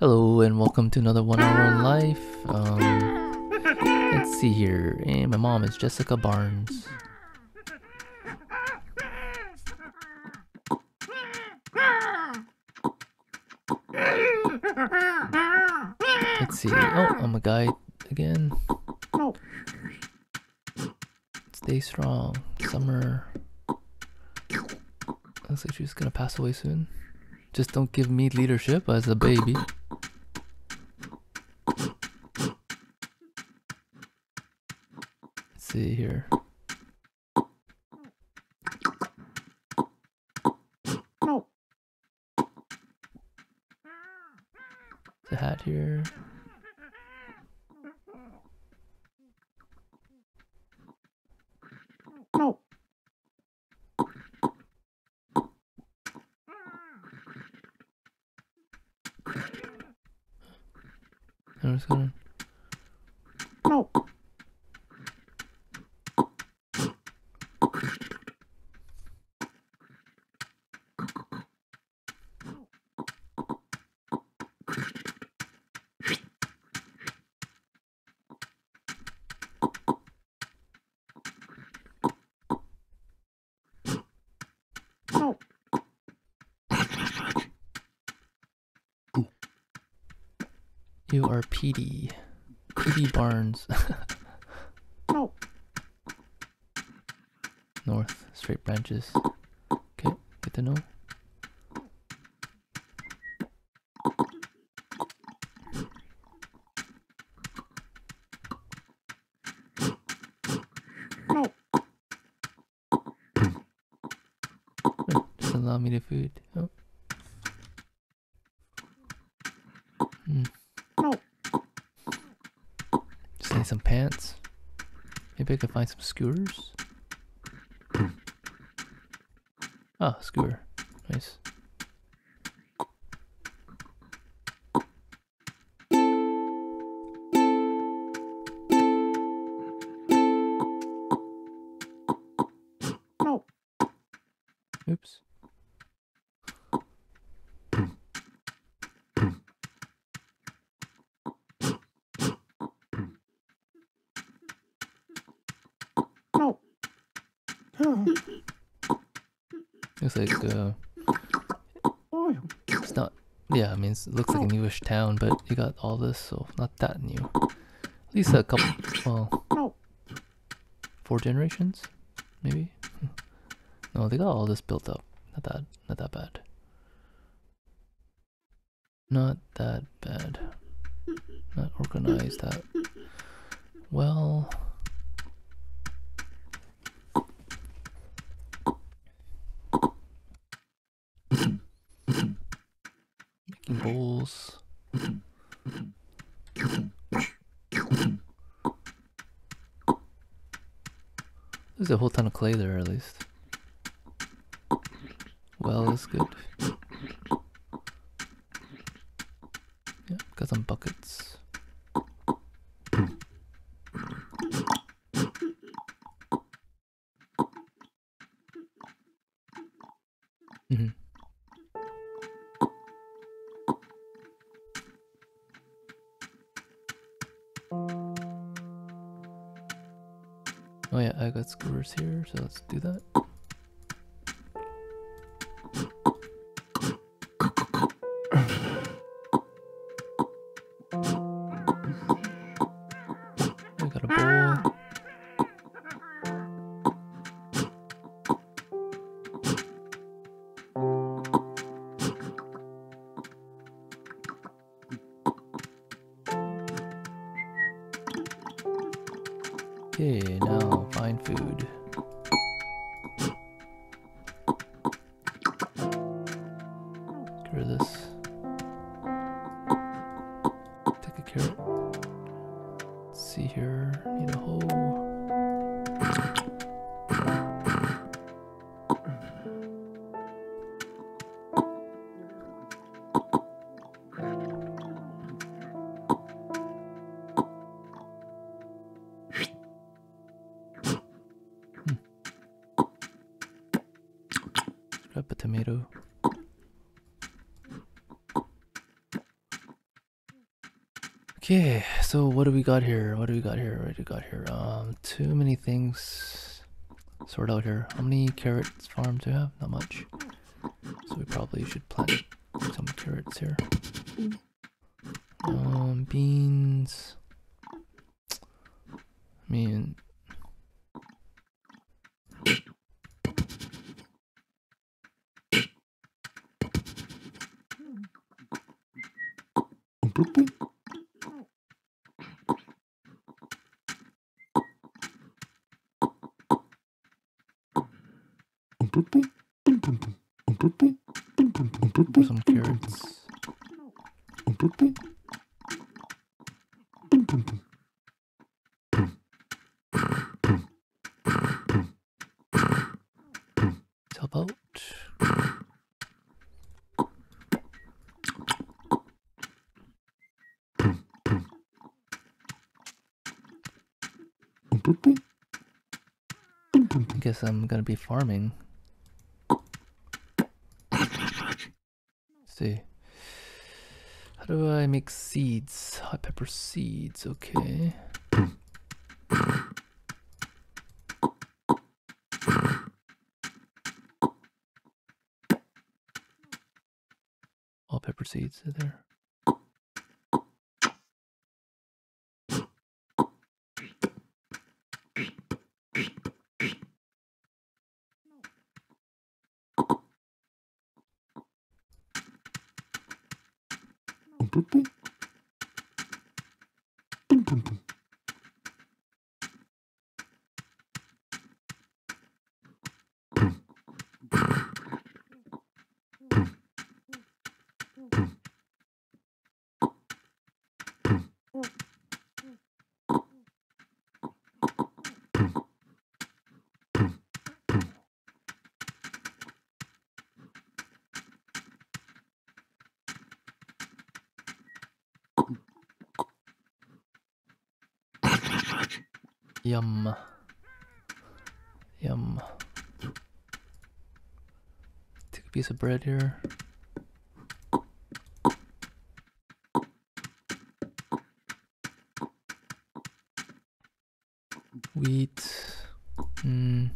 Hello and welcome to another One Hour One Life. Um, let's see here. And my mom is Jessica Barnes. Let's see. Oh, I'm a guy again. Stay strong. Summer. Looks like she's gonna pass away soon. Just don't give me leadership as a baby. See here. The hat here. I'm just gonna. You Petey. Petey Barnes. North, straight branches. Okay, good to know. Just allow me the food. Oh. Hmm. Just need some pants. Maybe I could find some skewers. Ah, skewer. Nice. It looks like a newish town, but you got all this, so not that new. At least a couple. Well, four generations, maybe. Hmm. No, they got all this built up. Not that. Not that bad. Not that bad. Not organized that well. Making bowls. There's a whole ton of clay there at least. Well, is good. Yeah, got some buckets. hmm Oh yeah, I got skewers here, so let's do that. Okay, so what do we got here? What do we got here? What do we got here? Um, too many things sort out here. How many carrots farms do we have? Not much. So we probably should plant some carrots here. Um, beans. I mean, some carrots. Out. I guess I'm gonna be farming. See. How do I make seeds? Hot pepper seeds, okay. All pepper seeds are there. Yum. Yum. Take a piece of bread here. Wheat. Mm.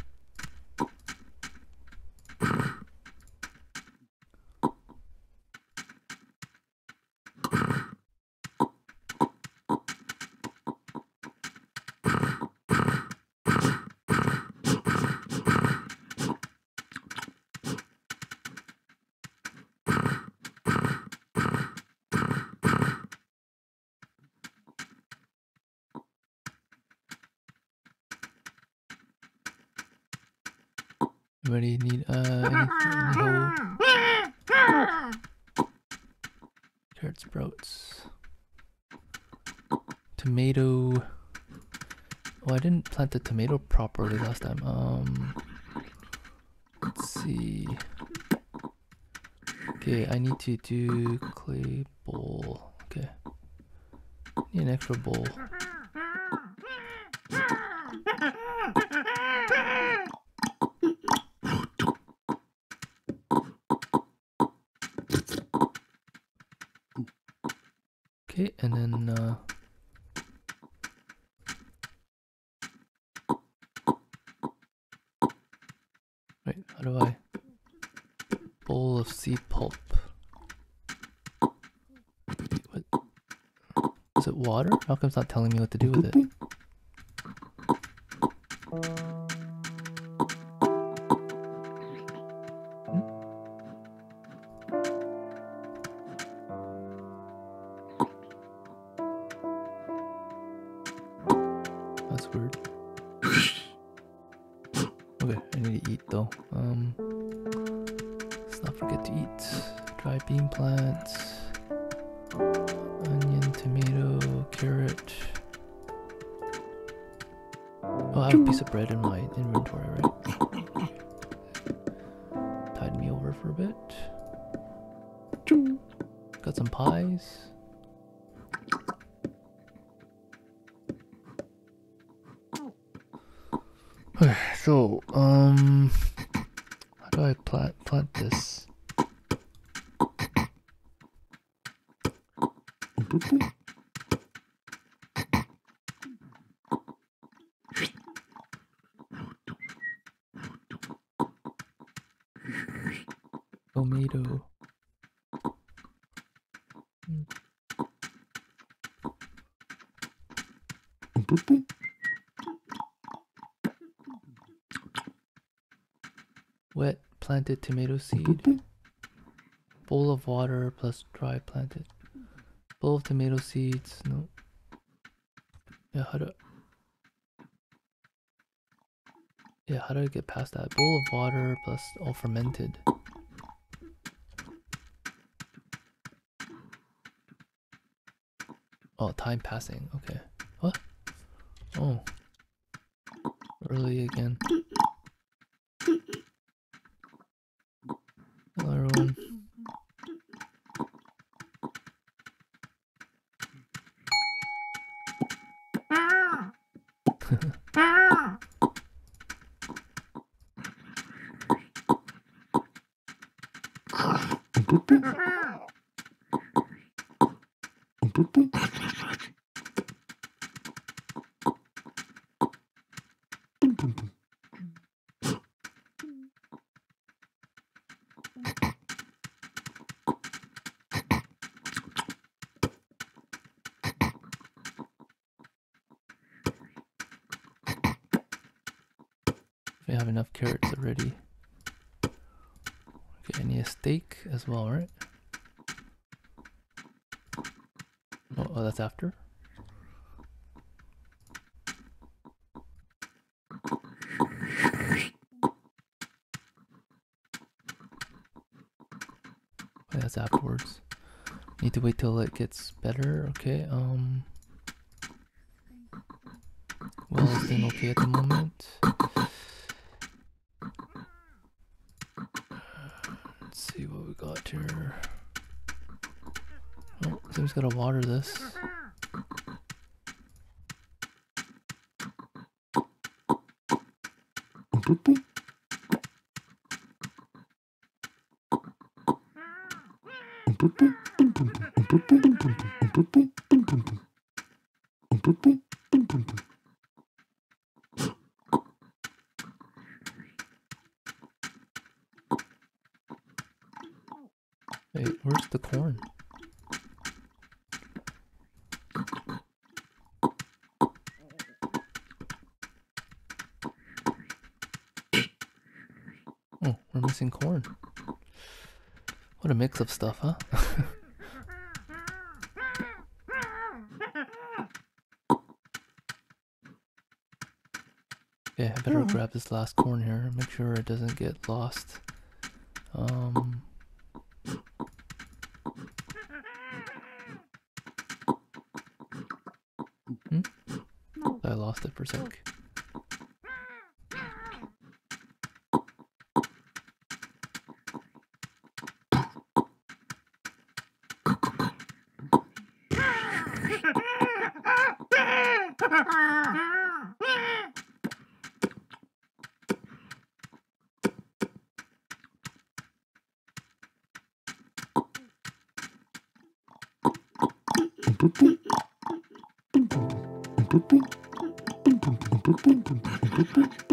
Anybody need uh anything? Any Carrot sprouts. Tomato. Oh, I didn't plant the tomato properly last time. Um, let's see. Okay, I need to do clay bowl. Okay, need an extra bowl. Okay, and then uh Wait, how do I bowl of sea pulp? What is it water? Not telling me what to do with it? That's weird. Okay, I need to eat though. Um, let's not forget to eat. Dry bean plants, onion, tomato, carrot. Oh, I have a piece of bread in my inventory, right? Tide me over for a bit. Got some pies. Okay, so um, how do I plant plant this? tomato. Wet planted tomato seed. Bowl of water plus dry planted. Bowl of tomato seeds. No. Yeah, how do Yeah, how do I get past that? Bowl of water plus all fermented. Oh, time passing. Okay. What? Oh. Early again. Hello, everyone. We have enough carrots already. Okay, I need a steak as well, right? Oh, oh that's after? Okay, that's afterwards. Need to wait till it gets better. Okay, um. Well, it's doing okay at the moment. Let's see what we got here. Tim's gotta water this. Wait, where's the corn? Oh, we're missing corn. What a mix of stuff, huh? okay, I better grab this last corn here. Make sure it doesn't get lost. Um. Hmm? I lost it for a sec. 뿜뿜 뿜뿜 뿜뿜 뿜뿜 뿜뿜 뿜뿜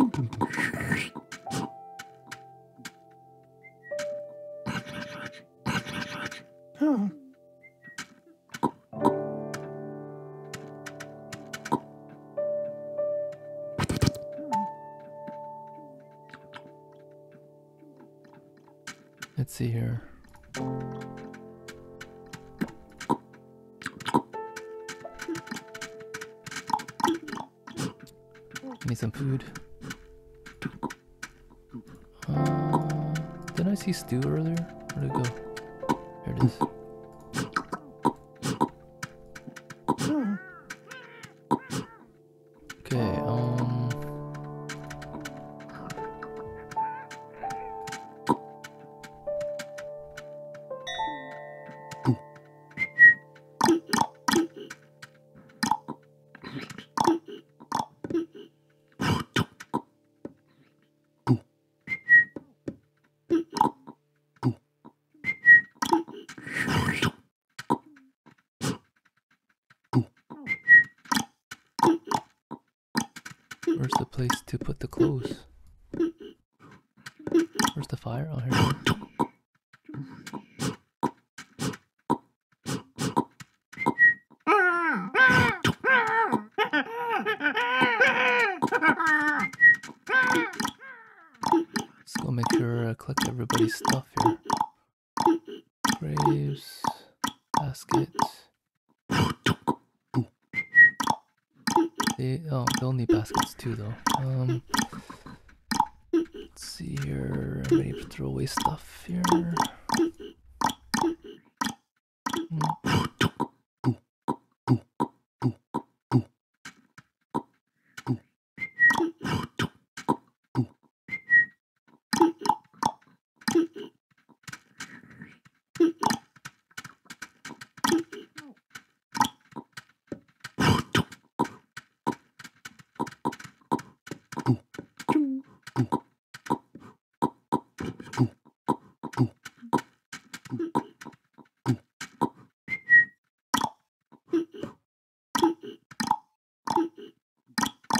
stew earlier? Where'd it go? Where's the place to put the clothes? Where's the fire? Oh, here. it is. everybody's stuff here. Graves, basket. They, oh, they'll need baskets too, though. Um, let's see here. I'm ready to throw away stuff here. Hmm.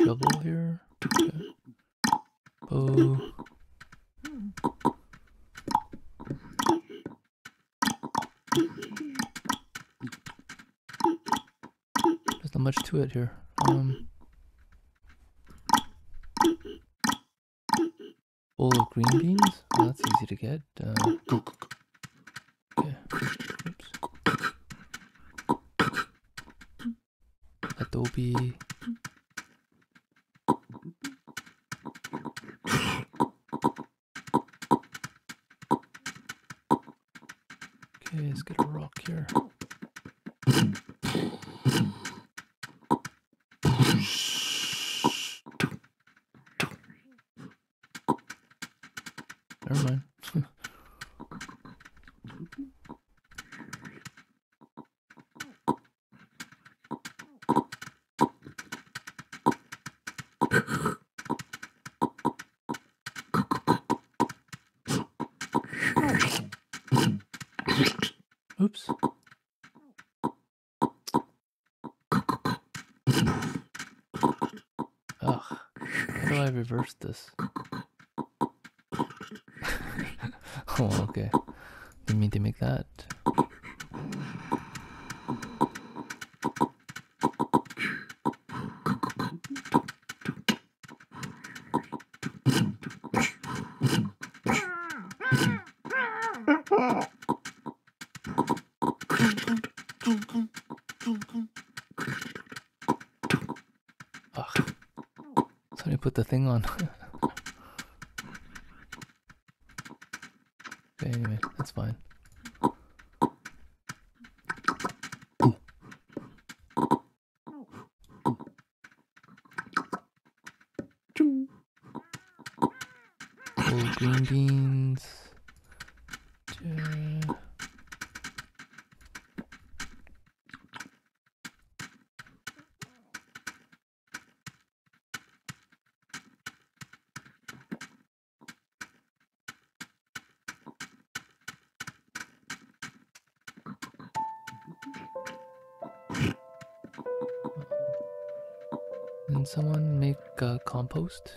Double here. Okay. Bow. There's not much to it here. Um, bowl of green beans. Well, that's easy to get. Uh, okay. Adobe. Okay, let's get a rock here. Never mind. Oops. Ugh. How do I reverse this? oh, okay. Didn't mean to make that. Ugh. Somebody put the thing on. Can someone make uh, compost?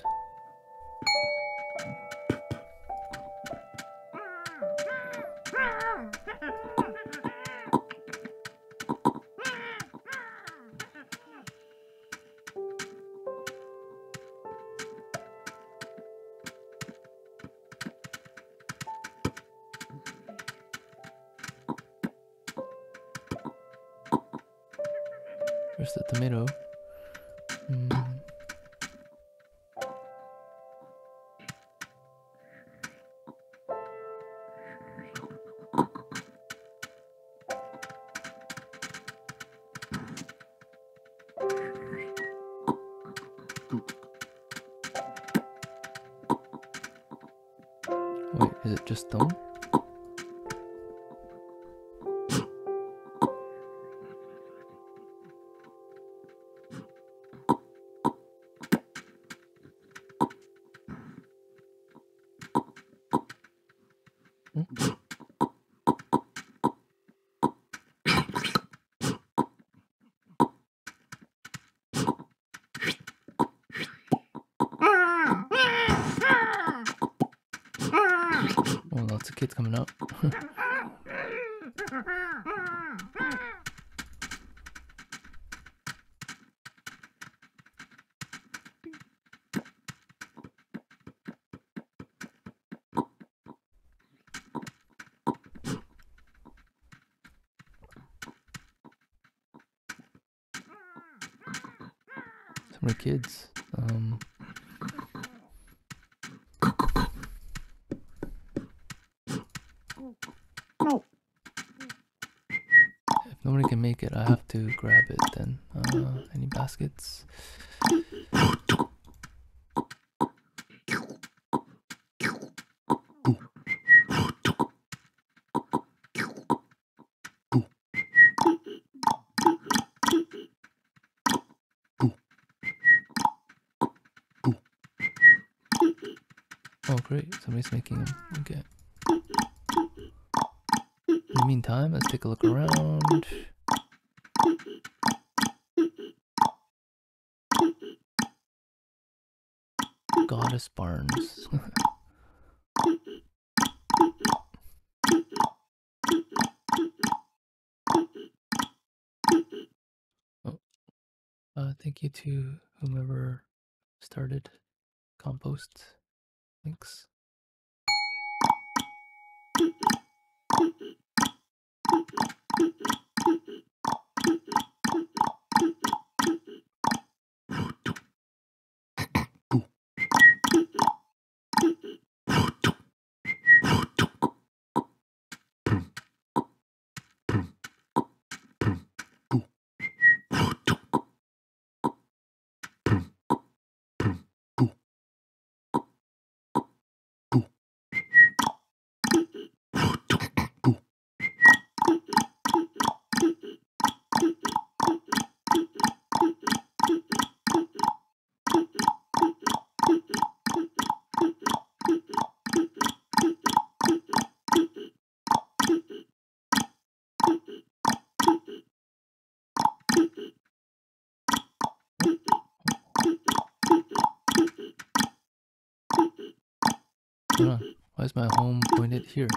Coming up. my kids. Um, if nobody can make it, I have to grab it then. Uh, any baskets? Oh great, somebody's making them. Okay. Meantime, let's take a look around. Goddess Barnes. oh. Uh, thank you to whomever started compost. Thanks. Why is my home pointed here?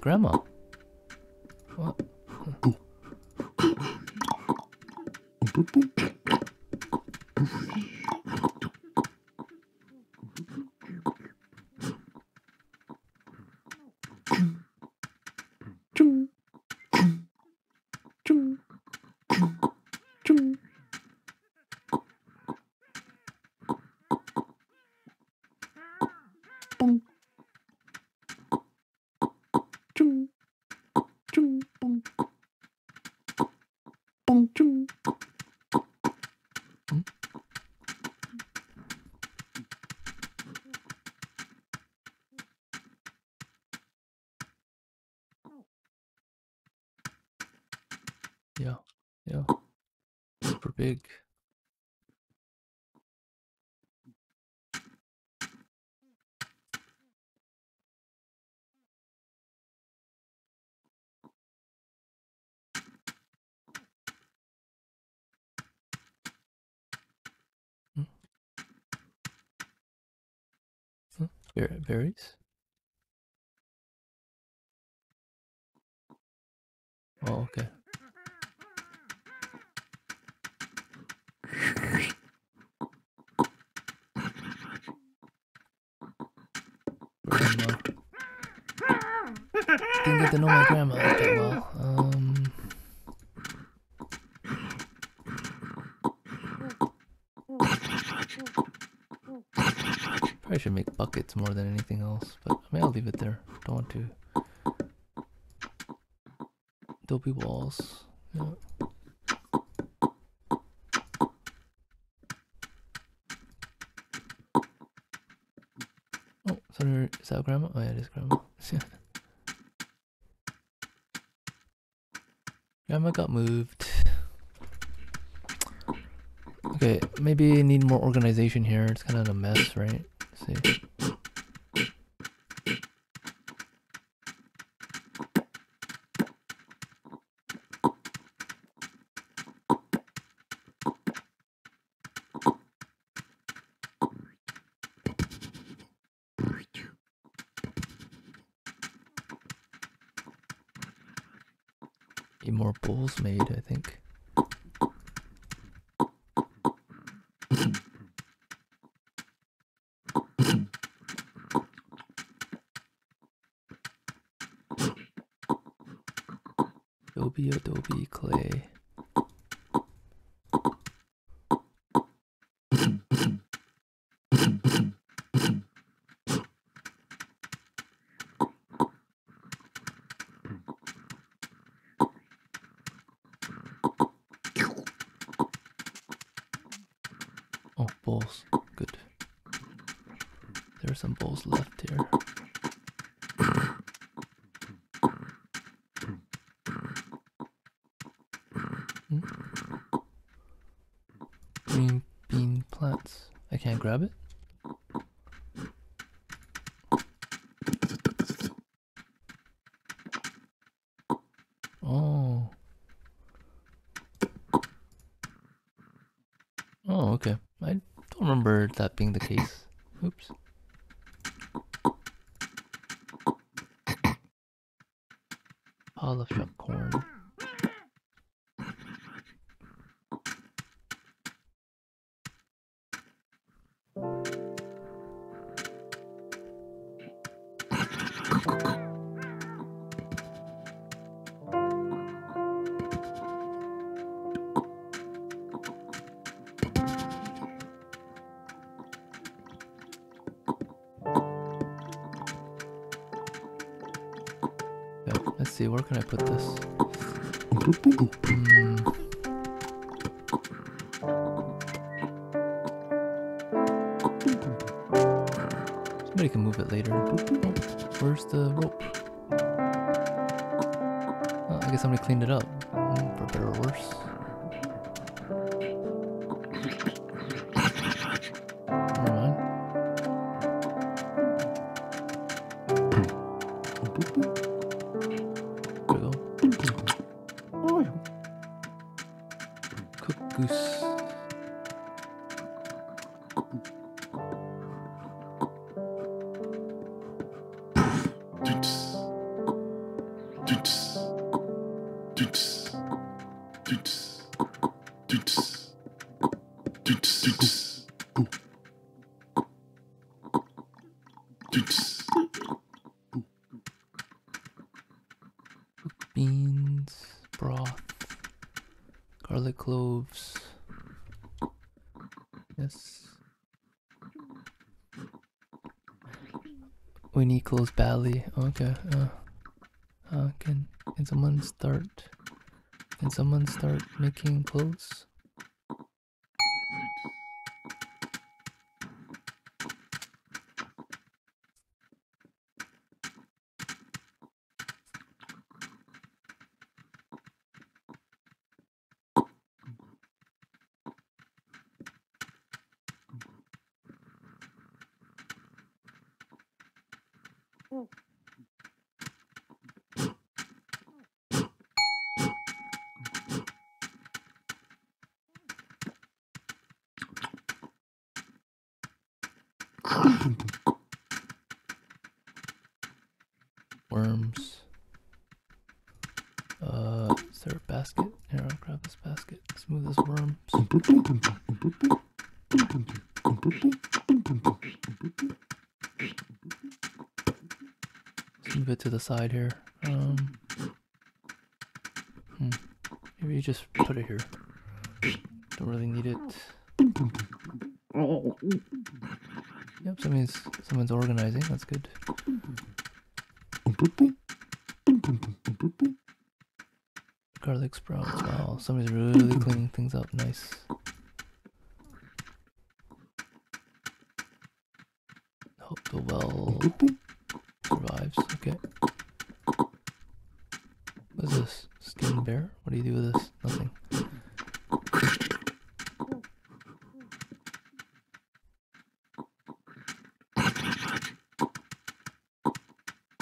Grandma. What? Yeah. Yeah. Super big. Hmm. Ber- berries? Oh, okay. Didn't get to know my grandma that well. Um. Probably should make buckets more than anything else, but I mean, I'll leave it there. Don't want to. Adobe walls. Yeah. Oh, sorry, is that grandma? Oh, yeah, it is grandma. grandma got moved. Okay, maybe I need more organization here. It's kind of a mess, right? See. Need more bowls made, I think. Adobe, Adobe, clay. Oh, bowls. Good. There are some bowls left here. Hmm? Green bean plants. I can't grab it? Oh. Oh, okay. I don't remember that being the case. Oops. Garlic cloves. Yes. Winnie clothes badly. Okay. Uh, uh, can can someone start? Can someone start making clothes? side here. Um, hmm. Maybe you just put it here. Don't really need it. Yep, someone's someone's organizing. That's good. Garlic sprouts. Wow, somebody's really cleaning things up. Nice.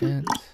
like that.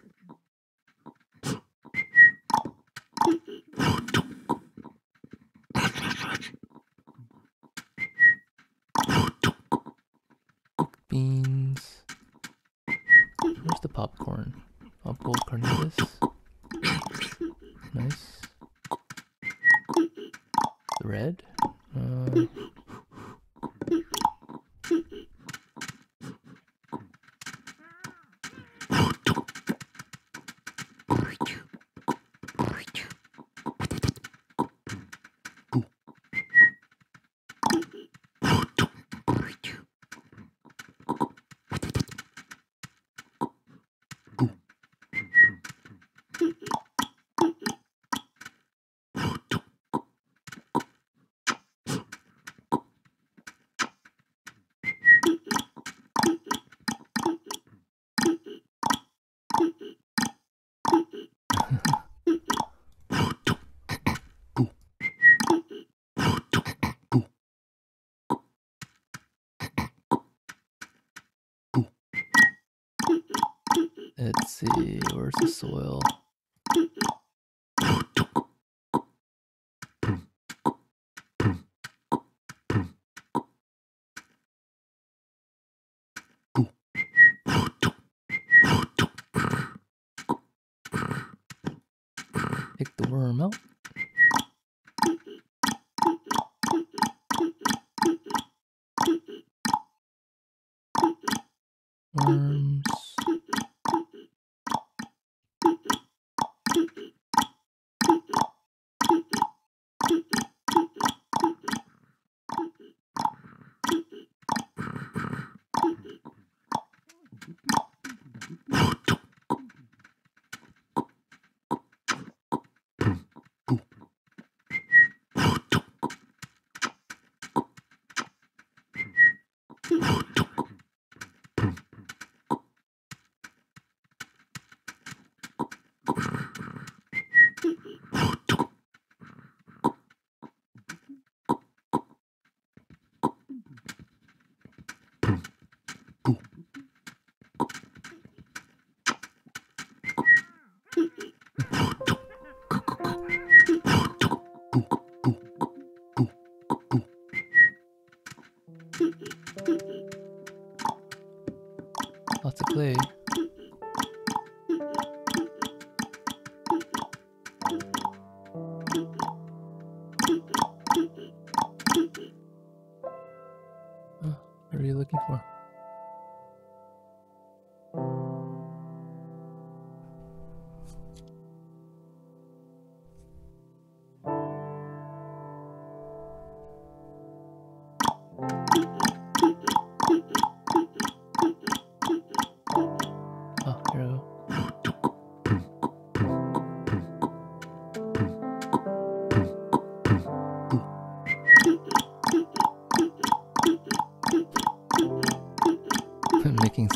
Let's see, where's the soil?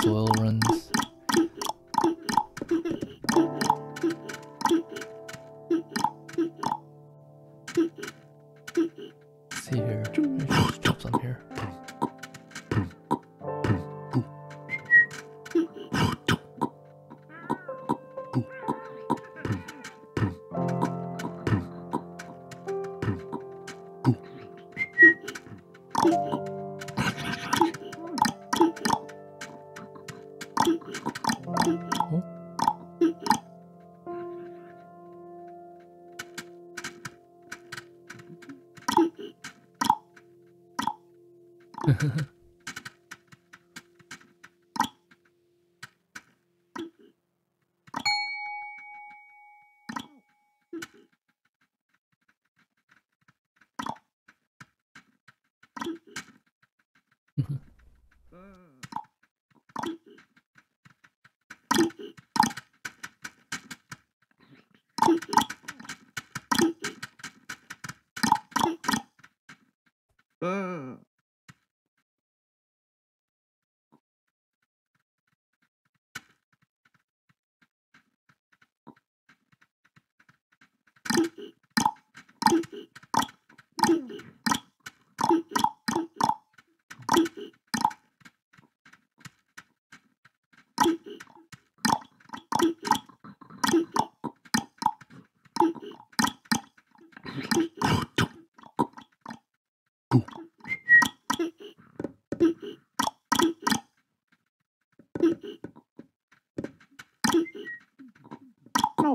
Soil runs.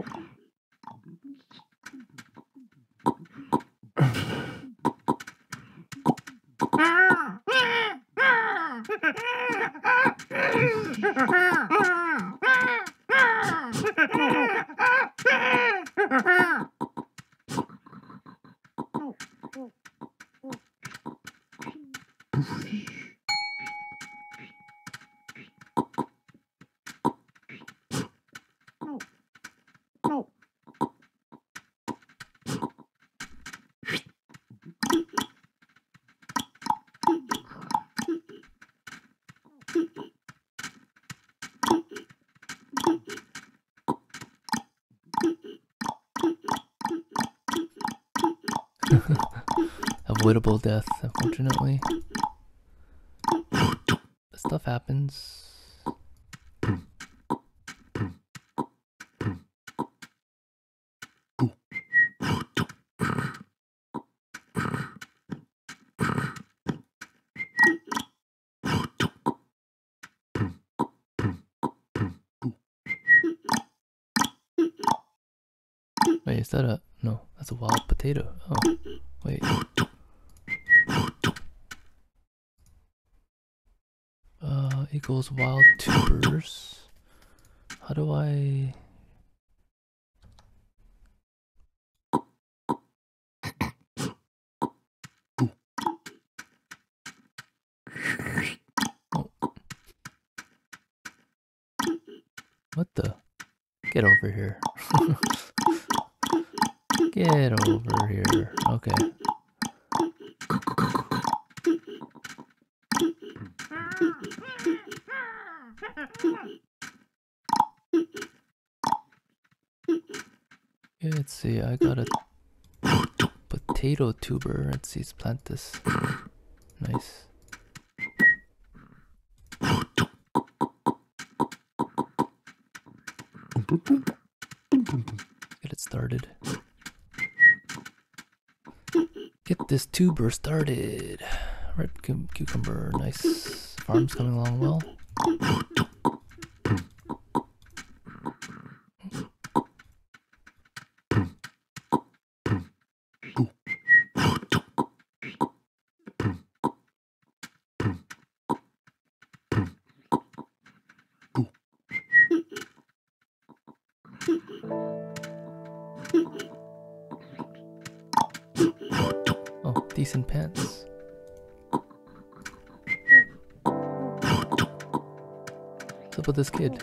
Oh. Avoidable death, unfortunately. Stuff happens. Wait, is that a no? That's a wild potato. Oh, wait. Uh, equals wild tubers. How do I? Oh. What the? Get over here. Get over here. Okay. Yeah, let's see. I got a potato tuber. Let's plant this. Nice. Get it started. Get this tuber started. Red cucumber, nice. Farm's coming along well. This kid?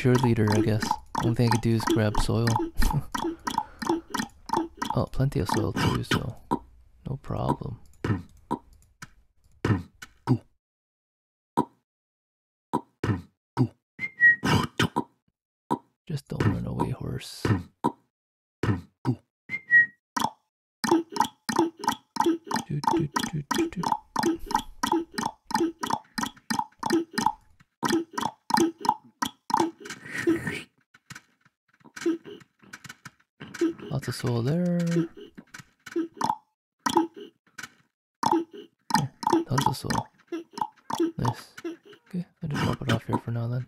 cheerleader, I guess. Only thing I could do is grab soil. oh, plenty of soil too, so no problem. Just don't run away, horse. Do, do, do, do, do. Lots of soil there. There, tons of soil. Nice. Okay, I'll just drop it off here for now then.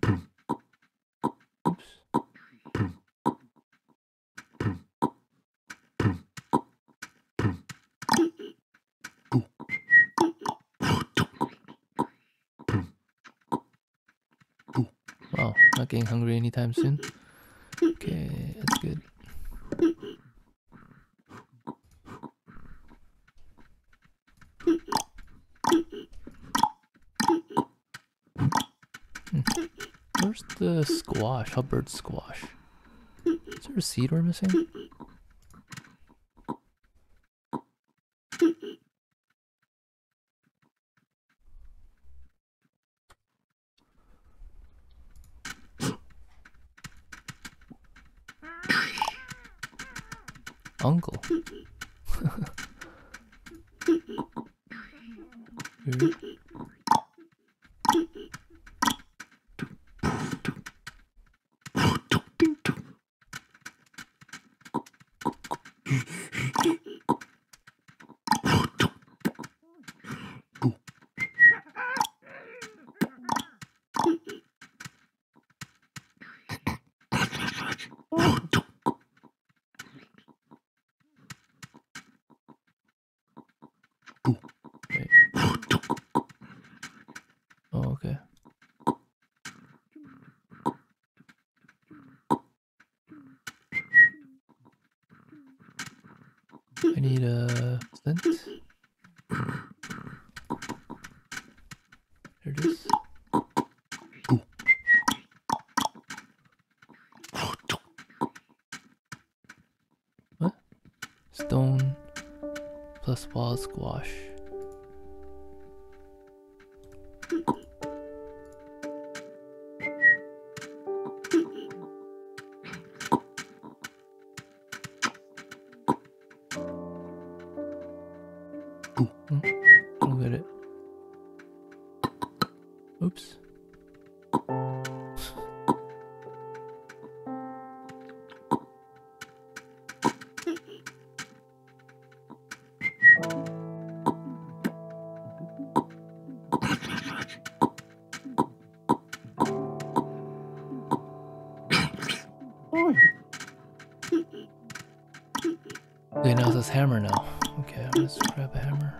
Oops. Wow, not getting hungry anytime soon. Okay, that's good. Hmm. Where's the squash? Hubbard squash. Is there a seed we're missing? Uncle. Weird. Wait. Oh, okay. I need a flint. There it is. What? Stone plus wild It's hammer now. Okay, let's grab a hammer.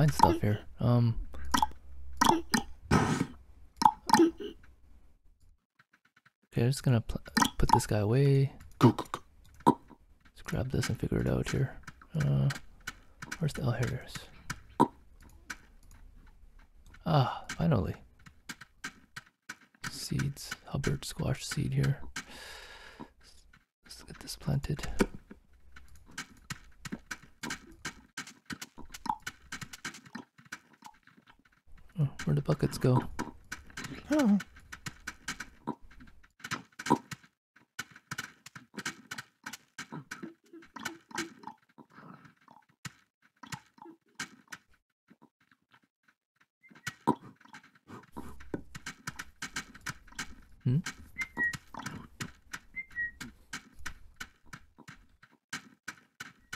Find stuff here. Um, okay, I'm just gonna pl- put this guy away. Let's grab this and figure it out here. Uh, where's the? Oh, here it is. Ah, finally. Seeds, Hubbard squash seed here. Let's get this planted. buckets go? Huh.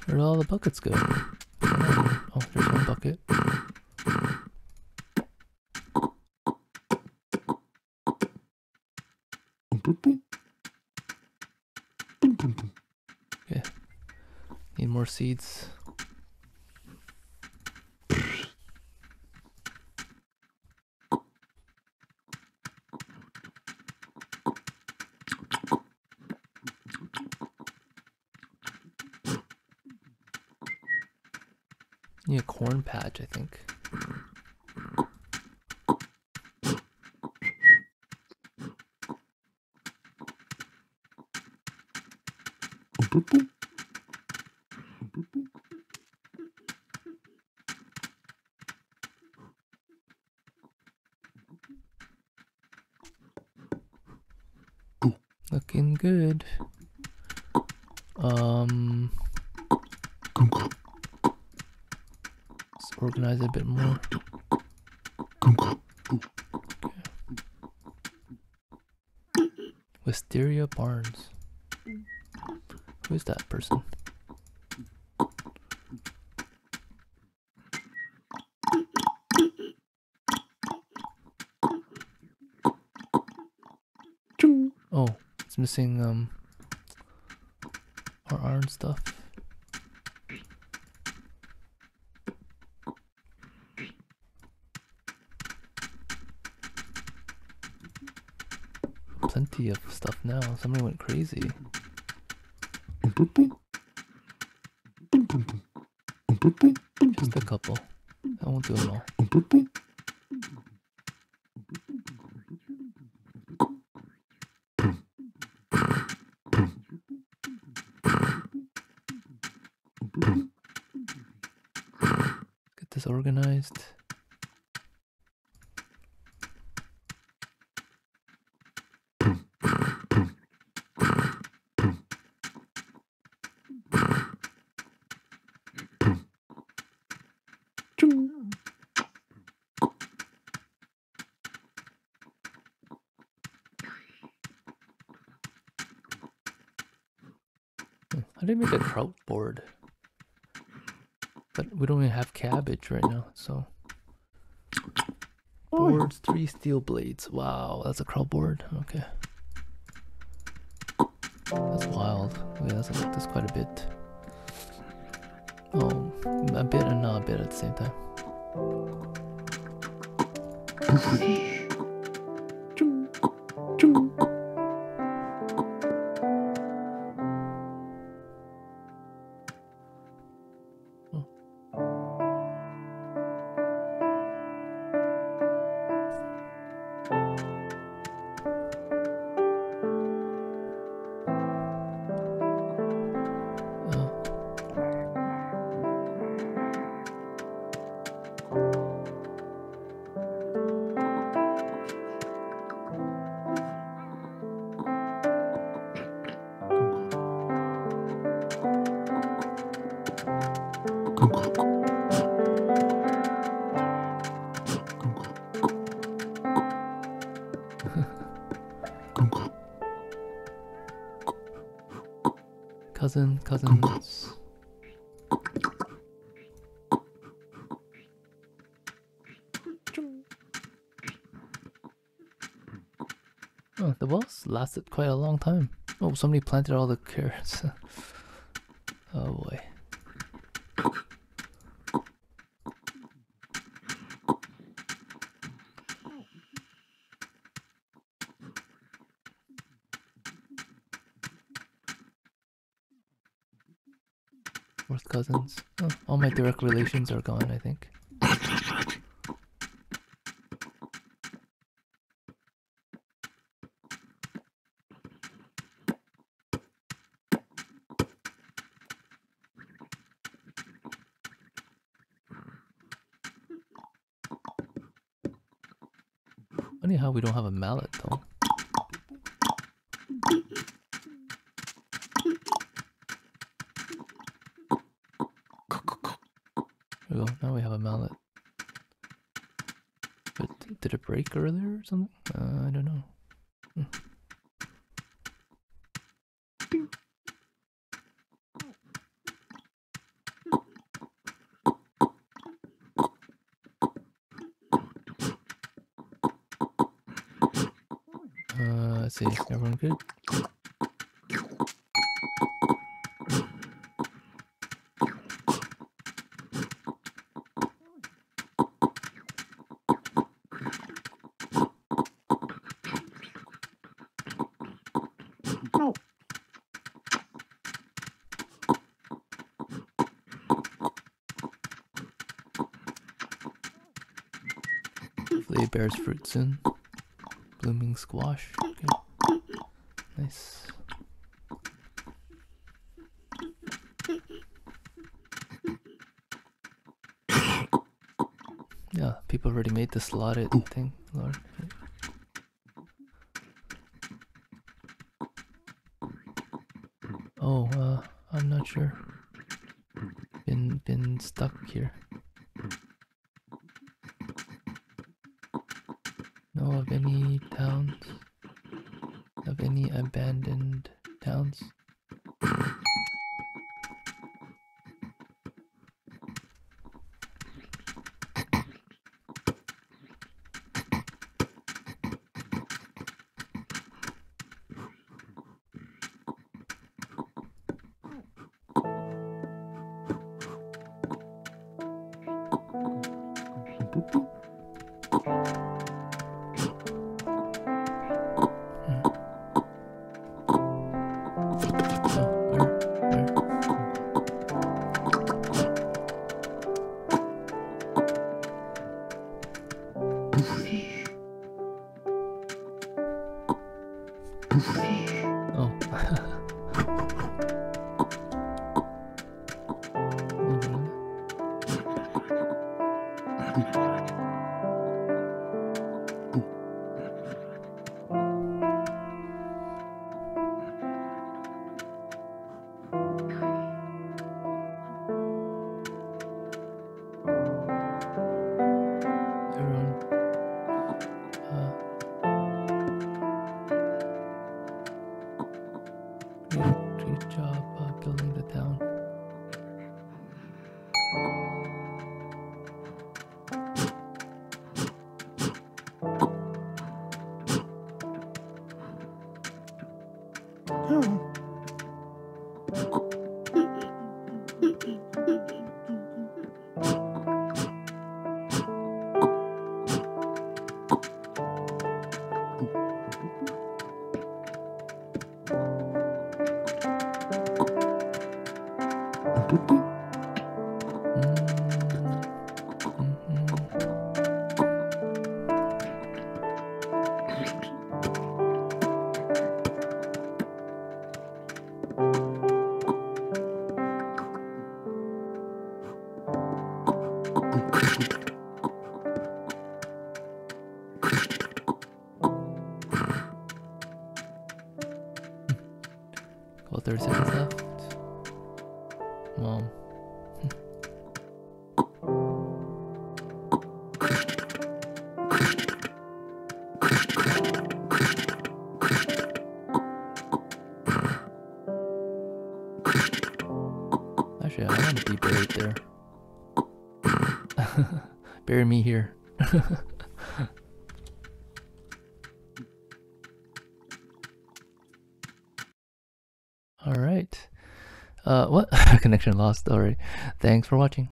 Where'd all the buckets go? Oh, there's one bucket. More seeds. Need a corn patch, I think. Looking good. Um, it a bit more. Wisteria Barnes. Who is that person? Oh, it's missing um our iron stuff. Plenty of stuff now. Somebody went crazy. Just a couple. I won't do them all. Get this organized. Hmm, I didn't make a kraut board. But we don't even have right now, so. Boards, three steel blades. Wow, that's a kraut board. Okay. That's wild. Okay, that's, that's quite a bit. Oh, a bit and not a bit at the same time. Cousin, cousins. Oh, the wells lasted quite a long time. Oh, somebody planted all the carrots. oh boy. Cousins. Oh, all my direct relations are gone, I think. Funny how we don't have a mallet though. There we go. Now we have a mallet. But did it break earlier or something? Uh, I don't know. Hmm. let's see. Everyone good? Hopefully it bears fruit soon. Blooming squash. Nice. Yeah, people already made the slotted thing. Lord. Oh, uh, I'm not sure. Bury me here. All right. Uh, what connection lost already? Thanks for watching.